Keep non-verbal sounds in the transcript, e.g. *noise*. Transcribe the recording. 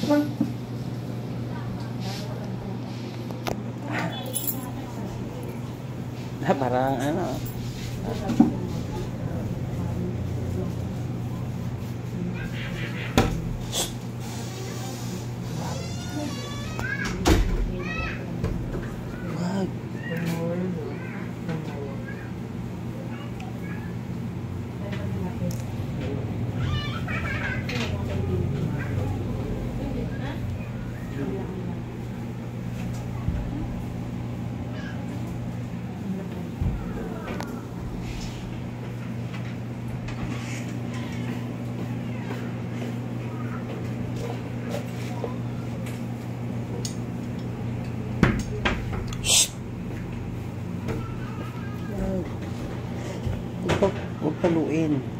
Ah, *laughs* parang ano. Huwag paluin.